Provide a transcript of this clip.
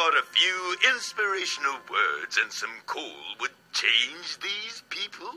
thought a few inspirational words and some coal would change these people?